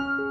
you.